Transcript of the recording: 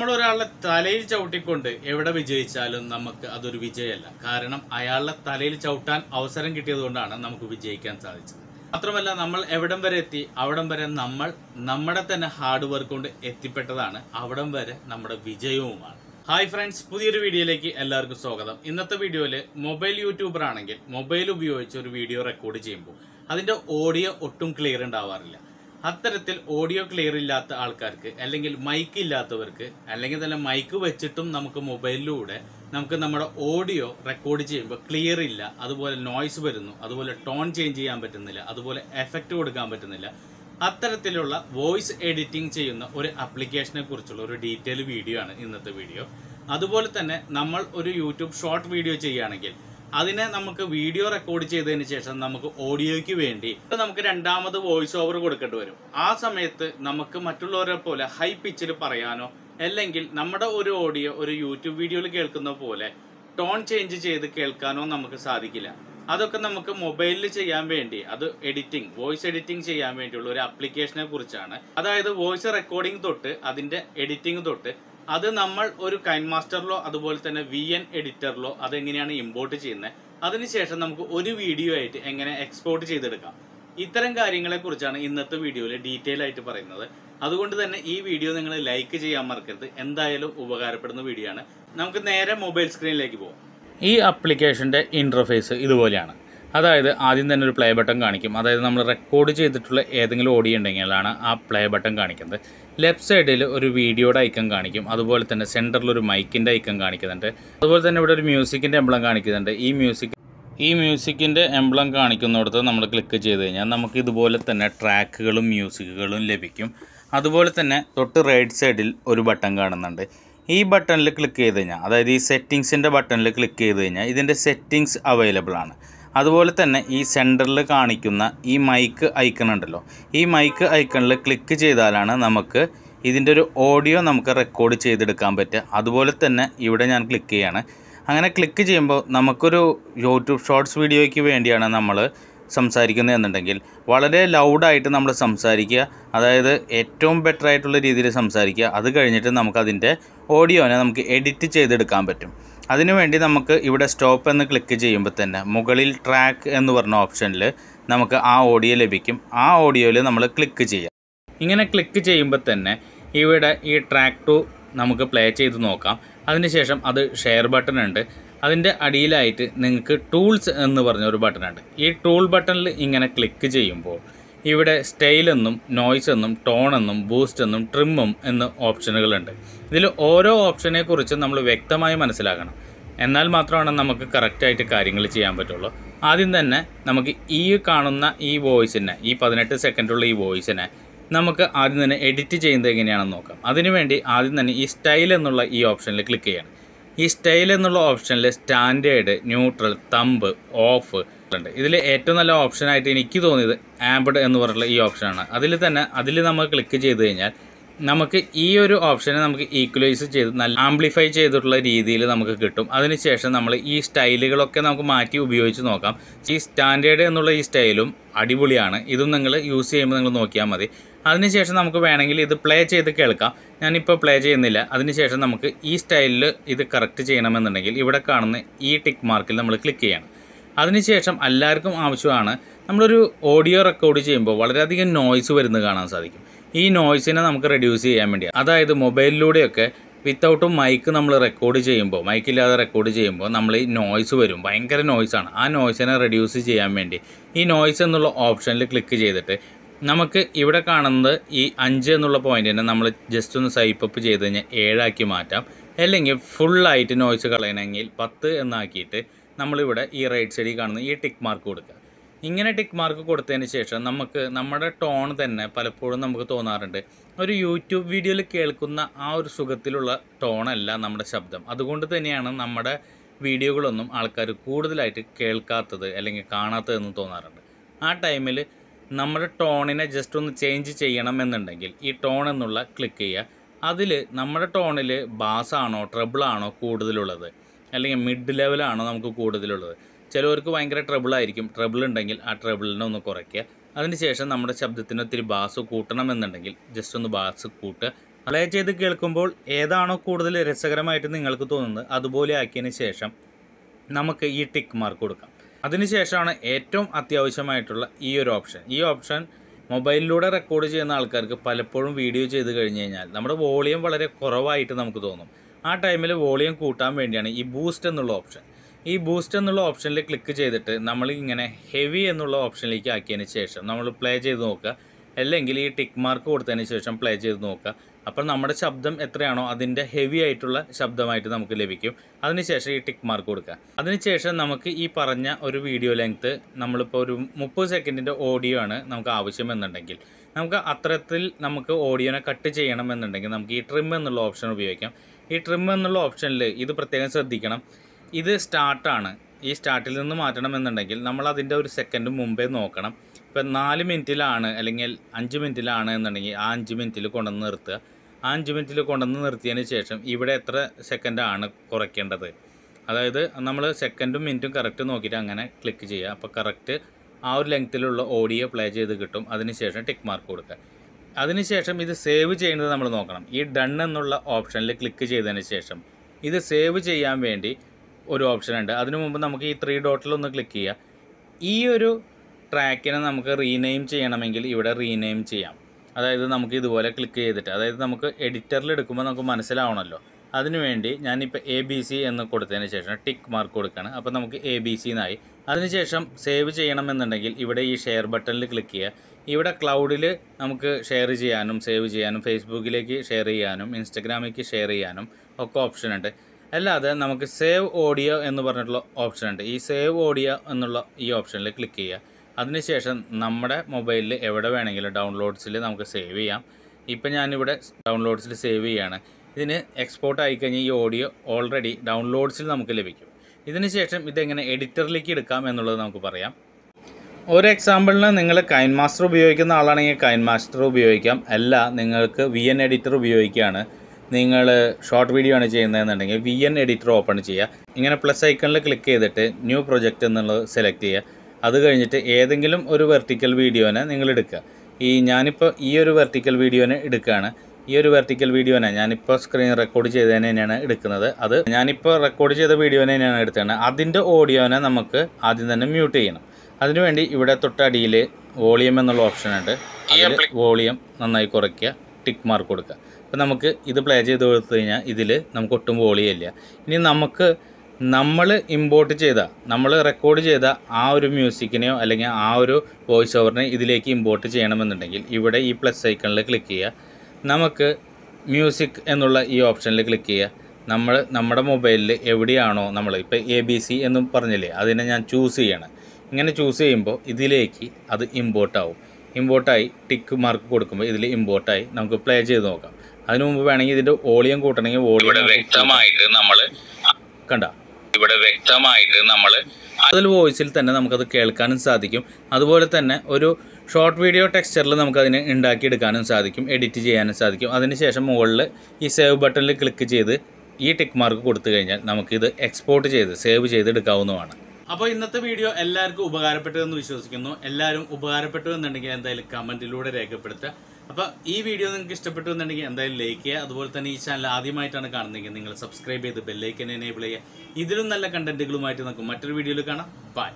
നമ്മൾ ഒരാളുടെ തലയിൽ ചവിട്ടിക്കൊണ്ട് എവിടെ വിജയിച്ചാലും നമുക്ക് അതൊരു വിജയമല്ല. കാരണം അയാളുടെ തലയിൽ ചവിട്ടാൻ അവസരം കിട്ടിയതുകൊണ്ടാണ് നമുക്ക് വിജയിക്കാൻ സാധിച്ചത്. മാത്രമല്ല നമ്മൾ എവിടം വരെ എത്തി അവിടം വരെ നമ്മൾ നമ്മുടെ തന്നെ ഹാർഡ് വർക്ക് കൊണ്ട് എത്തിപ്പെട്ടതാണ്. അവിടം വരെ നമ്മുടെ വിജയവുമാണ്. ഹായ് ഫ്രണ്ട്സ് പുതിയൊരു വീഡിയോയിലേക്ക് എല്ലാവർക്കും സ്വാഗതം. ഇന്നത്തെ വീഡിയോയിൽ മൊബൈൽ യൂട്യൂബർ ആണെങ്കിൽ മൊബൈൽ ഉപയോഗിച്ച് ഒരു വീഡിയോ റെക്കോർഡ് ചെയ്യുമ്പോൾ അതിന്റെ ഓഡിയോ ഒട്ടും ക്ലിയർ ഉണ്ടാവാറില്ല. അത്തരത്തിൽ ഓഡിയോ ക്ലിയർ ഇല്ലാത്ത ആൾക്കാർക്ക് അല്ലെങ്കിൽ മൈക്ക് ഇല്ലാത്തവർക്ക് അല്ലെങ്കിൽ തന്നെ മൈക്ക് വെച്ചിട്ടും നമുക്ക് മൊബൈലിലൂടെ നമുക്ക് നമ്മുടെ ഓഡിയോ റെക്കോർഡ് ചെയ്യുമ്പോൾ ക്ലിയർ ഇല്ല അതുപോലെ നോയ്സ് വരുന്നു അതുപോലെ ടോൺ ചേഞ്ച് ചെയ്യാൻ പറ്റുന്നില്ല അതുപോലെ എഫക്റ്റ് കൊടുക്കാൻ പറ്റുന്നില്ല. അത്തരത്തിലുള്ള വോയിസ് എഡിറ്റിംഗ് ചെയ്യുന്ന ഒരു ആപ്ലിക്കേഷനെ കുറിച്ചുള്ള ഒരു ഡീറ്റെയിൽ വീഡിയോ ആണ് ഇന്നത്തെ വീഡിയോ അതുപോലെ തന്നെ നമ്മൾ ഒരു യൂട്യൂബ് ഷോർട്ട് വീഡിയോ ചെയ്യുകയാണെങ്കിൽ അതിനെ നമുക്ക് വീഡിയോ റെക്കോർഡ് ചെയ്തതിന് ശേഷം നമുക്ക് ഓഡിയോയ്ക്ക് വേണ്ടി നമുക്ക് രണ്ടാമത് വോയിസ് ഓവർ കൊടുക്കേണ്ടി വരും. ആ സമയത്ത് നമുക്ക് മറ്റുള്ളവരെ പോലെ ഹൈ പിച്ചിൽ പറയാനോ അല്ലെങ്കിൽ നമ്മുടെ ഒരു ഓഡിയോ ഒരു യൂട്യൂബ് വീഡിയോയിൽ കേൾക്കുന്ന പോലെ ടോൺ ചേഞ്ച് ചെയ്ത് കേൾക്കാനോ നമുക്ക് സാധിക്കില്ല. അതൊക്കെ നമുക്ക് മൊബൈലിൽ ചെയ്യാൻ വേണ്ടി അത് എഡിറ്റിംഗ് വോയിസ് എഡിറ്റിംഗ് ചെയ്യാൻ വേണ്ടിയുള്ള ഒരു ആപ്ലിക്കേഷനെ കുറിച്ചാണ്. അതായത് വോയിസ് റെക്കോർഡിംഗ് തൊട്ട് അതിന്റെ എഡിറ്റിംഗ് തൊട്ട് അത് നമ്മൾ ഒരു കൈൻ മാസ്റ്ററിലോ അതുപോലെ തന്നെ വി എൻ എഡിറ്ററിലോ അതെങ്ങനെയാണ് ഇമ്പോർട്ട് ചെയ്യുന്നത്? അതിനുശേഷം നമുക്ക് ഒരു വീഡിയോ ആയിട്ട് എങ്ങനെ എക്സ്പോർട്ട് ചെയ്തെടുക്കാം? ഇത്തരം കാര്യങ്ങളെക്കുറിച്ചാണ് ഇന്നത്തെ വീഡിയോയിൽ ഡീറ്റെയിൽ ആയിട്ട് പറയുന്നത്. അതുകൊണ്ട് തന്നെ ഈ വീഡിയോ നിങ്ങൾ ലൈക്ക് ചെയ്യാൻ മറക്കരുത്. എന്തായാലും ഉപകാരപ്പെടുന്ന വീഡിയോ ആണ്. നമുക്ക് നേരെ മൊബൈൽ സ്ക്രീനിലേക്ക് പോകാം ഈ ആപ്ലിക്കേഷന്റെ ഇന്റർഫേസ് ഇതുപോലെയാണ്. അതായത് ആദ്യം തന്നെ ഒരു പ്ലേ ബട്ടൺ കാണിക്കും. അതായത് നമ്മൾ റെക്കോർഡ് ചെയ്തിട്ടുള്ള ഏതെങ്കിലും ഓഡിയോ ഉണ്ടെങ്കിലാണ് ആ പ്ലേ ബട്ടൺ കാണിക്കുന്നത്. ലെഫ്റ്റ് സൈഡിൽ ഒരു വീഡിയോയുടെ ഐക്കൺ കാണിക്കും. അതുപോലെ തന്നെ സെന്ററിൽ ഒരു മൈക്കിന്റെ ഐക്കൺ കാണിക്കുന്നുണ്ട്. അതുപോലെ തന്നെ ഇവിടെ ഒരു മ്യൂസിക്കിന്റെ എംബ്ലം കാണിക്കുന്നുണ്ട്. ഈ മ്യൂസിക് ഈ മ്യൂസിക്കിന്റെ എംബ്ലം കാണിക്കുന്നിടത്ത് നമ്മൾ ക്ലിക്ക് ചെയ്ത് കഴിഞ്ഞാൽ നമുക്ക് ഇതുപോലെ തന്നെ ട്രാക്കുകളും മ്യൂസിക്കുകളും ലഭിക്കും. അതുപോലെ തന്നെ തൊട്ട് റൈറ്റ് സൈഡിൽ ഒരു ബട്ടൺ കാണുന്നുണ്ട്. ഈ ബട്ടണിൽ ക്ലിക്ക് ചെയ്ത് കഴിഞ്ഞാൽ അതായത് ഈ സെറ്റിങ്സിന്റെ ബട്ടണിൽ ക്ലിക്ക് ചെയ്ത് കഴിഞ്ഞാൽ ഇതിന്റെ സെറ്റിങ്സ് അവൈലബിൾ ആണ്. അതുപോലെ തന്നെ ഈ സെന്ററിൽ കാണിക്കുന്ന ഈ മൈക്ക് ഐക്കൺ ഉണ്ടല്ലോ. ഈ മൈക്ക് ഐക്കണിൽ ക്ലിക്ക് ചെയ്താലാണ് നമുക്ക് ഇതിന്റെ ഒരു ഓഡിയോ നമുക്ക് റെക്കോർഡ് ചെയ്തെടുക്കാൻ പറ്റുക. അതുപോലെ തന്നെ ഇവിടെ ഞാൻ ക്ലിക്ക് ചെയ്യാണ്. അങ്ങനെ ക്ലിക്ക് ചെയ്യുമ്പോൾ നമുക്കൊരു യൂട്യൂബ് ഷോർട്സ് വീഡിയോയ്ക്ക് വേണ്ടിയാണ് നമ്മൾ സംസാരിക്കുന്നത് എന്നുണ്ടെങ്കിൽ വളരെ ലൗഡായിട്ട് നമ്മൾ സംസാരിക്കുക. അതായത് ഏറ്റവും ബെറ്റർ ആയിട്ടുള്ള രീതിയിൽ സംസാരിക്കുക. അത് കഴിഞ്ഞിട്ട് നമുക്കതിന്റെ ഓഡിയോനെ നമുക്ക് എഡിറ്റ് ചെയ്തെടുക്കാൻ പറ്റും. അതിനുവേണ്ടി നമുക്ക് ഇവിടെ സ്റ്റോപ്പ് എന്ന് ക്ലിക്ക് ചെയ്യുമ്പോൾ തന്നെ മുകളിൽ ട്രാക്ക് എന്ന് പറഞ്ഞ ഓപ്ഷനിൽ നമുക്ക് ആ ഓഡിയോ ലഭിക്കും. ആ ഓഡിയോയിൽ നമ്മൾ ക്ലിക്ക് ചെയ്യാം. ഇങ്ങനെ ക്ലിക്ക് ചെയ്യുമ്പോൾ തന്നെ ഇവിടെ ഈ ട്രാക്ക് ടു നമുക്ക് പ്ലേ ചെയ്ത് നോക്കാം. അതിനുശേഷം അത് ഷെയർ ബട്ടൺ ഉണ്ട്. അതിന്റെ അടിയിലായിട്ട് നിങ്ങൾക്ക് ടൂൾസ് എന്ന് പറഞ്ഞ ഒരു ബട്ടണുണ്ട് ഈ ടൂൾ ബട്ടണിൽ ഇങ്ങനെ ക്ലിക്ക് ചെയ്യുമ്പോൾ ഇവിടെ സ്റ്റൈൽ എന്നും നോയ്സ് എന്നും ടോൺ എന്നും ബൂസ്റ്റ് എന്നും ട്രിമ്മും എന്ന ഓപ്ഷനുകളുണ്ട് ഇതിൽ ഓരോ ഓപ്ഷനെ കുറിച്ച് നമ്മൾ വ്യക്തമായി മനസ്സിലാക്കണം. എന്നാൽ മാത്രമാണ് നമുക്ക് കറക്റ്റായിട്ട് കാര്യങ്ങൾ ചെയ്യാൻ പറ്റുള്ളൂ. ആദ്യം തന്നെ നമുക്ക് ഈ കാണുന്ന ഈ വോയിസിനെ ഈ പതിനെട്ട് സെക്കൻഡുള്ള ഈ വോയിസിനെ നമുക്ക് ആദ്യം തന്നെ എഡിറ്റ് ചെയ്യുന്നത് എങ്ങനെയാണെന്ന് നോക്കാം. അതിനുവേണ്ടി ആദ്യം തന്നെ ഈ സ്റ്റൈൽ എന്നുള്ള ഈ ഓപ്ഷനിൽ ക്ലിക്ക് ചെയ്യണം. ഈ സ്റ്റൈൽ എന്നുള്ള ഓപ്ഷനിൽ സ്റ്റാൻഡേർഡ് ന്യൂട്രൽ തമ്പ് ഓഫ് ഉണ്ട് ഇതിൽ ഏറ്റവും നല്ല ഓപ്ഷനായിട്ട് എനിക്ക് തോന്നിയത് ആംബഡ് എന്ന് പറഞ്ഞിട്ടുള്ള ഈ ഓപ്ഷനാണ് അതിൽ തന്നെ അതിൽ നമ്മൾ ക്ലിക്ക് ചെയ്ത് കഴിഞ്ഞാൽ നമുക്ക് ഈ ഒരു ഓപ്ഷനെ നമുക്ക് ഈക്വലൈസ് ചെയ്ത് നല്ല ആംപ്ലിഫൈ ചെയ്തിട്ടുള്ള രീതിയിൽ നമുക്ക് കിട്ടും. അതിനുശേഷം നമ്മൾ ഈ സ്റ്റൈലുകളൊക്കെ നമുക്ക് മാറ്റി ഉപയോഗിച്ച് നോക്കാം. ഈ സ്റ്റാൻഡേർഡ് എന്നുള്ള ഈ സ്റ്റൈലും അടിപൊളിയാണ്. ഇതും നിങ്ങൾ യൂസ് ചെയ്യുമ്പോൾ നിങ്ങൾ നോക്കിയാൽ മതി. അതിനുശേഷം നമുക്ക് വേണമെങ്കിൽ ഇത് പ്ലേ ചെയ്ത് കേൾക്കാം. ഞാനിപ്പോൾ പ്ലേ ചെയ്യുന്നില്ല. അതിനുശേഷം നമുക്ക് ഈ സ്റ്റൈലിൽ ഇത് കറക്റ്റ് ചെയ്യണമെന്നുണ്ടെങ്കിൽ ഇവിടെ കാണുന്ന ഈ ടിക്ക് മാർക്കിൽ നമ്മൾ ക്ലിക്ക് ചെയ്യണം. അതിനുശേഷം എല്ലാവർക്കും ആവശ്യമാണ് നമ്മളൊരു ഓഡിയോ റെക്കോർഡ് ചെയ്യുമ്പോൾ വളരെയധികം നോയ്സ് വരുന്നത് കാണാൻ സാധിക്കും. ഈ നോയ്സിനെ നമുക്ക് റെഡ്യൂസ് ചെയ്യാൻ വേണ്ടി. അതായത് മൊബൈലിലൂടെയൊക്കെ വിത്തൗട്ട് മൈക്ക് നമ്മൾ റെക്കോർഡ് ചെയ്യുമ്പോൾ മൈക്കില്ലാതെ റെക്കോർഡ് ചെയ്യുമ്പോൾ നമ്മൾ ഈ നോയ്സ് വരും. ഭയങ്കര നോയ്സാണ് ആ നോയ്സിനെ റെഡ്യൂസ് ചെയ്യാൻ വേണ്ടി. ഈ നോയ്സ് എന്നുള്ള ഓപ്ഷനിൽ ക്ലിക്ക് ചെയ്തിട്ട് നമുക്ക് ഇവിടെ കാണുന്നത് ഈ അഞ്ച് എന്നുള്ള പോയിന്റിനെ നമ്മൾ ജസ്റ്റ് ഒന്ന് സൈപ്പ് അപ്പ് ചെയ്ത് കഴിഞ്ഞാൽ ഏഴാക്കി മാറ്റാം. അല്ലെങ്കിൽ ഫുള്ളായിട്ട് നോയ്സ് കളയണമെങ്കിൽ പത്ത് എന്നാക്കിയിട്ട് നമ്മളിവിടെ ഈ റൈറ്റ് സൈഡിൽ കാണുന്ന ഈ ടിക്ക് മാർക്ക് കൊടുക്കുക. ഇങ്ങനെ ടിക്ക് മാർക്ക് കൊടുത്തതിന് ശേഷം നമുക്ക് നമ്മുടെ ടോൺ തന്നെ പലപ്പോഴും നമുക്ക് തോന്നാറുണ്ട്. ഒരു യൂട്യൂബ് വീഡിയോയിൽ കേൾക്കുന്ന ആ ഒരു സുഖത്തിലുള്ള ടോണല്ല നമ്മുടെ ശബ്ദം. അതുകൊണ്ട് തന്നെയാണ് നമ്മുടെ വീഡിയോകളൊന്നും ആൾക്കാർ കൂടുതലായിട്ട് കേൾക്കാത്തത് അല്ലെങ്കിൽ കാണാത്തതെന്ന് തോന്നാറുണ്ട്. ആ ടൈമിൽ നമ്മുടെ ടോണിനെ ജസ്റ്റ് ഒന്ന് ചേഞ്ച് ചെയ്യണം എന്നുണ്ടെങ്കിൽ ഈ ടോൺ എന്നുള്ള ക്ലിക്ക് ചെയ്യുക. അതിൽ നമ്മുടെ ടോണിൽ ബാസാണോ ട്രബിളാണോ കൂടുതലുള്ളത്? അല്ലെങ്കിൽ മിഡ് ലെവലാണോ നമുക്ക് കൂടുതലുള്ളത്? ചിലവർക്ക് ഭയങ്കര ട്രബിളായിരിക്കും ട്രബിൾ ഉണ്ടെങ്കിൽ ആ ട്രബിളിനെ ഒന്ന് കുറയ്ക്കുക. അതിനുശേഷം നമ്മുടെ ശബ്ദത്തിന് ഒത്തിരി ബാസ് കൂട്ടണം എന്നുണ്ടെങ്കിൽ ജസ്റ്റ് ഒന്ന് ബാസ് കൂട്ടുക. പ്ലേ ചെയ്ത് കേൾക്കുമ്പോൾ ഏതാണോ കൂടുതൽ രസകരമായിട്ട് നിങ്ങൾക്ക് തോന്നുന്നത് അതുപോലെ ആക്കിയതിന് ശേഷം നമുക്ക് ഈ ടിക്ക് മാർക്ക് കൊടുക്കാം. അതിനുശേഷമാണ് ഏറ്റവും അത്യാവശ്യമായിട്ടുള്ള ഈ ഒരു ഓപ്ഷൻ. ഈ ഓപ്ഷൻ മൊബൈലിലൂടെ റെക്കോർഡ് ചെയ്യുന്ന ആൾക്കാർക്ക് പലപ്പോഴും വീഡിയോ ചെയ്ത് കഴിഞ്ഞ് കഴിഞ്ഞാൽ നമ്മുടെ വോളിയം വളരെ കുറവായിട്ട് നമുക്ക് തോന്നും. ആ ടൈമിൽ വോളിയം കൂട്ടാൻ വേണ്ടിയാണ് ഈ ബൂസ്റ്റ് എന്നുള്ള ഓപ്ഷൻ. ഈ ബൂസ്റ്റ് എന്നുള്ള ഓപ്ഷനിൽ ക്ലിക്ക് ചെയ്തിട്ട് നമ്മൾ ഇങ്ങനെ ഹെവി എന്നുള്ള ഓപ്ഷനിലേക്ക് ആക്കിയതിന് ശേഷം നമ്മൾ പ്ലേ ചെയ്ത് നോക്കുക. അല്ലെങ്കിൽ ഈ ടിക്ക് മാർക്ക് കൊടുത്തതിന് ശേഷം പ്ലേ ചെയ്ത് നോക്കുക. അപ്പോൾ നമ്മുടെ ശബ്ദം എത്രയാണോ അതിന്റെ ഹെവി ആയിട്ടുള്ള ശബ്ദമായിട്ട് നമുക്ക് ലഭിക്കും. അതിനുശേഷം ഈ ടിക്ക് മാർക്ക് കൊടുക്കുക. അതിനുശേഷം നമുക്ക് ഈ പറഞ്ഞ ഒരു വീഡിയോ ലെങ്ത്ത് നമ്മളിപ്പോൾ ഒരു മുപ്പത് സെക്കൻഡിന്റെ ഓഡിയോ ആണ് നമുക്ക് ആവശ്യമെന്നുണ്ടെങ്കിൽ. നമുക്ക് അത്തരത്തിൽ നമുക്ക് ഓഡിയോനെ കട്ട് ചെയ്യണമെന്നുണ്ടെങ്കിൽ നമുക്ക് ഈ ട്രിം എന്നുള്ള ഓപ്ഷൻ ഉപയോഗിക്കാം. ഈ ട്രിം എന്നുള്ള ഓപ്ഷനിൽ ഇത് പ്രത്യേകം ശ്രദ്ധിക്കണം. ഇത് സ്റ്റാർട്ടാണ് ഈ സ്റ്റാർട്ടിൽ നിന്ന് മാറ്റണമെന്നുണ്ടെങ്കിൽ നമ്മൾ അതിന്റെ ഒരു സെക്കൻഡ് മുമ്പേ നോക്കണം. ഇപ്പം നാല് മിനിറ്റിലാണ് അല്ലെങ്കിൽ അഞ്ച് മിനിറ്റിലാണ് എന്നുണ്ടെങ്കിൽ ആ അഞ്ച് മിനിറ്റിൽ കൊണ്ടുവന്ന് നിർത്തുക. ആ അഞ്ച് മിനിറ്റിൽ കൊണ്ടുവന്ന് നിർത്തിയതിന് ശേഷം ഇവിടെ എത്ര സെക്കൻഡാണ് കുറയ്ക്കേണ്ടത്? അതായത് നമ്മൾ സെക്കൻഡും മിനിറ്റും കറക്റ്റ് നോക്കിയിട്ട് അങ്ങനെ ക്ലിക്ക് ചെയ്യുക. അപ്പോൾ കറക്റ്റ് ആ ഒരു ലെങ്ത്തിലുള്ള ഓഡിയോ പ്ലേ ചെയ്ത് കിട്ടും. അതിനുശേഷം ടിക്ക് മാർക്ക് കൊടുക്കുക. അതിനുശേഷം ഇത് സേവ് ചെയ്യുന്നത് നമ്മൾ നോക്കണം. ഈ ഡൺ എന്നുള്ള ഓപ്ഷനിൽ ക്ലിക്ക് ചെയ്തതിന് ശേഷം ഇത് സേവ് ചെയ്യാൻ വേണ്ടി ഒരു ഓപ്ഷൻ ഉണ്ട്. അതിനു മുമ്പ് നമുക്ക് ഈ ത്രീ ഡോട്ടിലൊന്ന് ക്ലിക്ക് ചെയ്യുക. ഈ ഒരു ട്രാക്കിനെ നമുക്ക് റീനെയിം ചെയ്യണമെങ്കിൽ ഇവിടെ റീനെയിം ചെയ്യാം. അതായത് നമുക്ക് ഇതുപോലെ ക്ലിക്ക് ചെയ്തിട്ട് അതായത് നമുക്ക് എഡിറ്ററിൽ എടുക്കുമ്പോൾ നമുക്ക് മനസ്സിലാവണമല്ലോ അതിനുവേണ്ടി ഞാനിപ്പോൾ എ ബി സി എന്ന് കൊടുത്തതിന് ശേഷം ടിക്ക് മാർക്ക് കൊടുക്കുകയാണ് അപ്പോൾ നമുക്ക് എ ബി സി എന്നായി അതിനുശേഷം സേവ് ചെയ്യണമെന്നുണ്ടെങ്കിൽ ഇവിടെ ഈ ഷെയർ ബട്ടണിൽ ക്ലിക്ക് ചെയ്യുക. ഇവിടെ ക്ലൗഡിൽ നമുക്ക് ഷെയർ ചെയ്യാനും സേവ് ചെയ്യാനും ഫേസ്ബുക്കിലേക്ക് ഷെയർ ചെയ്യാനും ഇൻസ്റ്റഗ്രാമിലേക്ക് ഷെയർ ചെയ്യാനും ഒക്കെ ഓപ്ഷൻ ഉണ്ട്. അല്ലാതെ നമുക്ക് സേവ് ഓഡിയോ എന്ന് പറഞ്ഞിട്ടുള്ള ഓപ്ഷൻ ഉണ്ട്. ഈ സേവ് ഓഡിയോ എന്നുള്ള ഈ ഓപ്ഷനിൽ ക്ലിക്ക് ചെയ്യുക. അതിനുശേഷം നമ്മുടെ മൊബൈലിൽ എവിടെ വേണമെങ്കിലും ഡൗൺലോഡ്സിൽ നമുക്ക് സേവ് ചെയ്യാം. ഇപ്പം ഞാനിവിടെ ഡൗൺലോഡ്സിൽ സേവ് ചെയ്യാണ്. ഇതിന് എക്സ്പോർട്ട് ആയിക്കഴിഞ്ഞാൽ ഈ ഓഡിയോ ഓൾറെഡി ഡൗൺലോഡ്സിൽ നമുക്ക് ലഭിക്കും. ഇതിന് ശേഷം ഇതെങ്ങനെ എഡിറ്ററിലേക്ക് എടുക്കാം എന്നുള്ളത് നമുക്ക് പറയാം. ഒരു എക്സാമ്പിളിന് നിങ്ങൾ കൈൻ മാസ്റ്റർ ഉപയോഗിക്കുന്ന ആളാണെങ്കിൽ കൈൻ മാസ്റ്റർ ഉപയോഗിക്കാം. അല്ല നിങ്ങൾക്ക് വി എൻ എഡിറ്റർ ഉപയോഗിക്കുകയാണ്. നിങ്ങൾ ഷോർട്ട് വീഡിയോ ആണ് ചെയ്യുന്നതെന്നുണ്ടെങ്കിൽ വി എൻ എഡിറ്റർ ഓപ്പൺ ചെയ്യുക. ഇങ്ങനെ പ്ലസ് ഐക്കണിൽ ക്ലിക്ക് ചെയ്തിട്ട് ന്യൂ പ്രൊജക്റ്റ് എന്നുള്ളത് സെലക്ട് ചെയ്യുക. അത് കഴിഞ്ഞിട്ട് ഏതെങ്കിലും ഒരു വെർട്ടിക്കൽ വീഡിയോനെ നിങ്ങൾ എടുക്കുക. ഈ ഞാനിപ്പോൾ ഈ ഒരു വെർട്ടിക്കൽ വീഡിയോനെ എടുക്കുകയാണ്. ഈ ഒരു വെർട്ടിക്കൽ വീഡിയോനെ ഞാനിപ്പോൾ സ്ക്രീൻ റെക്കോർഡ് ചെയ്തതിനെ തന്നെയാണ് എടുക്കുന്നത്. അത് ഞാനിപ്പോൾ റെക്കോർഡ് ചെയ്ത വീഡിയോനെ തന്നെയാണ് എടുത്തത്. അതിന്റെ ഓഡിയോനെ നമുക്ക് ആദ്യം തന്നെ മ്യൂട്ട് ചെയ്യണം. അതിനുവേണ്ടി ഇവിടെ തൊട്ടടിയിൽ വോളിയം എന്നുള്ള ഓപ്ഷൻ ഉണ്ട്. അതിൽ വോളിയം നന്നായി കുറയ്ക്കുക. ടിക്ക് മാർക്ക് കൊടുക്കുക. അപ്പോൾ നമുക്ക് ഇത് പ്ലേ ചെയ്ത് കൊടുത്തു കഴിഞ്ഞാൽ ഇതിൽ നമുക്ക് ഒട്ടും വോളിയം ഇല്ല. ഇനി നമുക്ക് നമ്മൾ ഇമ്പോർട്ട് ചെയ്ത നമ്മൾ റെക്കോർഡ് ചെയ്ത ആ ഒരു മ്യൂസിക്കിനെയോ അല്ലെങ്കിൽ ആ ഒരു വോയിസ് ഓവറിനെ ഇതിലേക്ക് ഇമ്പോർട്ട് ചെയ്യണമെന്നുണ്ടെങ്കിൽ ഇവിടെ ഈ പ്ലസ് ഐക്കണിൽ ക്ലിക്ക് ചെയ്യുക. നമുക്ക് മ്യൂസിക് എന്നുള്ള ഈ ഓപ്ഷനിൽ ക്ലിക്ക് ചെയ്യുക. നമ്മൾ നമ്മുടെ മൊബൈലിൽ എവിടെയാണോ നമ്മൾ ഇപ്പോൾ എ ബി സി എന്നും പറഞ്ഞില്ലേ അതിനെ ഞാൻ ചൂസ് ചെയ്യണം. ഇങ്ങനെ ചൂസ് ചെയ്യുമ്പോൾ ഇതിലേക്ക് അത് ഇമ്പോർട്ടാവും ഇമ്പോർട്ടായി ടിക്ക് മാർക്ക് കൊടുക്കുമ്പോൾ ഇതിൽ ഇമ്പോർട്ടായി നമുക്ക് പ്ലേ ചെയ്ത് നോക്കാം. അതിനു മുമ്പ് വേണമെങ്കിൽ ഇതിന്റെ വോളിയം കൂട്ടണമെങ്കിൽ വോളിയം വ്യക്തമായിട്ട് നമ്മൾ കണ്ട? ഇവിടെ വ്യക്തമായിട്ട് നമ്മൾ അതിൽ വോയിസിൽ തന്നെ നമുക്കത് കേൾക്കാനും സാധിക്കും. അതുപോലെ തന്നെ ഒരു ഷോർട്ട് വീഡിയോ ടെക്സ്ചറിൽ നമുക്കതിനെ ഉണ്ടാക്കിയെടുക്കാനും സാധിക്കും എഡിറ്റ് ചെയ്യാനും സാധിക്കും. അതിനുശേഷം മുകളിൽ ഈ സേവ് ബട്ടണിൽ ക്ലിക്ക് ചെയ്ത് ഈ ടിക്ക് മാർക്ക് കൊടുത്തു കഴിഞ്ഞാൽ നമുക്കിത് എക്സ്പോർട്ട് ചെയ്ത് സേവ് ചെയ്തെടുക്കാവുന്നതാണ്. അപ്പോൾ ഇന്നത്തെ വീഡിയോ എല്ലാവർക്കും ഉപകാരപ്പെട്ടതെന്ന് വിശ്വസിക്കുന്നു. എല്ലാവരും ഉപകാരപ്പെട്ടു എന്നുണ്ടെങ്കിൽ എന്തായാലും കമന്റിലൂടെ രേഖപ്പെടുത്തുക. അപ്പോൾ ഈ വീഡിയോ നിങ്ങൾക്ക് ഇഷ്ടപ്പെട്ടു എന്നുണ്ടെങ്കിൽ എന്തായാലും ലൈക്ക് ചെയ്യുക. അതുപോലെ തന്നെ ഈ ചാനൽ ആദ്യമായിട്ടാണ് കാണുന്നതെങ്കിൽ നിങ്ങൾ സബ്സ്ക്രൈബ് ചെയ്ത് ബെല്ലൈക്കൻ എനേബിൾ ചെയ്യുക. ഇതിലും നല്ല കണ്ടന്റുകളുമായിട്ട് നമുക്ക് മറ്റൊരു വീഡിയോയിൽ കാണാം. ബൈ